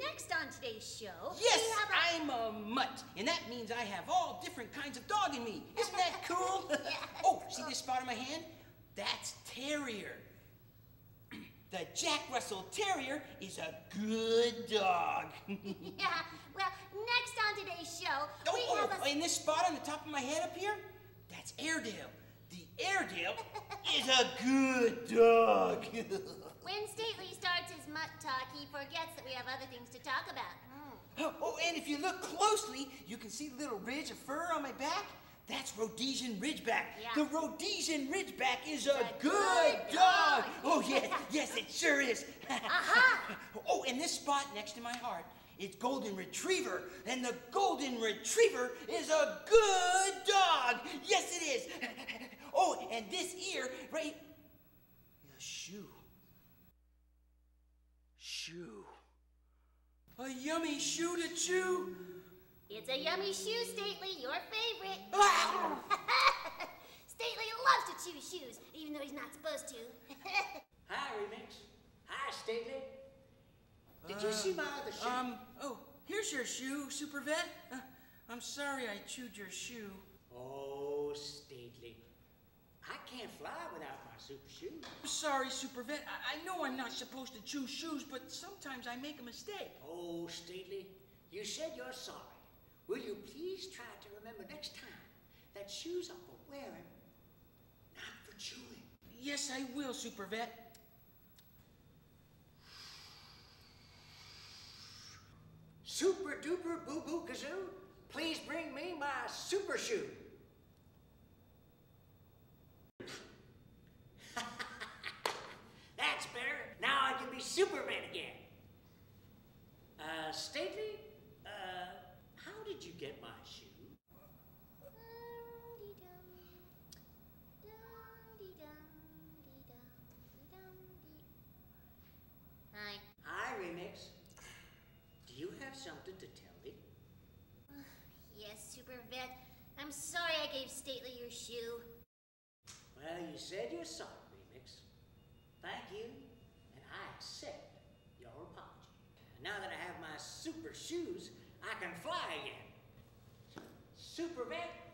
next on today's show, Yes, we have a... I'm a mutt, and that means I have all different kinds of dog in me. Isn't that cool? oh, see this spot on my hand? That's terrier. The Jack Russell Terrier is a good dog. Yeah, well, next on today's show, Oh, we oh, have a... Oh, and this spot on the top of my head up here? That's Airedale. The Airedale is a good dog. When Stately starts his mutt talk, he forgets that we have other things to talk about. Oh, oh, and if you look closely, you can see the little ridge of fur on my back. That's Rhodesian Ridgeback. Yeah. The Rhodesian Ridgeback is a, a good, good dog. dog. Oh, yes, yes, it sure is. Aha! Uh-huh. oh, and this spot next to my heart is Golden Retriever, and the Golden Retriever is a good dog. Yes, it is. And this ear right. A shoe. Shoe. A yummy shoe to chew. It's a yummy shoe, Stately, your favorite. Ah! Stately loves to chew shoes, even though he's not supposed to. Hi, Remix. Hi, Stately. Did you see my other shoe? Um, oh, here's your shoe, Super Vet. Uh, I'm sorry I chewed your shoe. oh, Stately. I can't fly without my super shoe. I'm sorry, Super Vet. I, I know I'm not supposed to chew shoes, but sometimes I make a mistake. Oh, Stately, you said you're sorry. Will you please try to remember next time that shoes are for wearing, not for chewing? Yes, I will, Super Vet. Super duper boo boo kazoo, please bring me my super shoe. That's better. Now I can be Superman again. Uh, Stately, uh, how did you get my shoe? Hi. Hi, Remix. Do you have something to tell me? Yes, Super Vet. I'm sorry I gave Stately your shoe. Well, you said you're sorry, Remix. Thank you, and I accept your apology. And now that I have my super shoes, I can fly again. Super Vet,